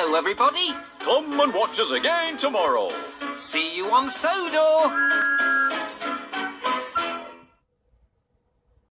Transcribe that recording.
Hello, everybody. Come and watch us again tomorrow. See you on Sodor.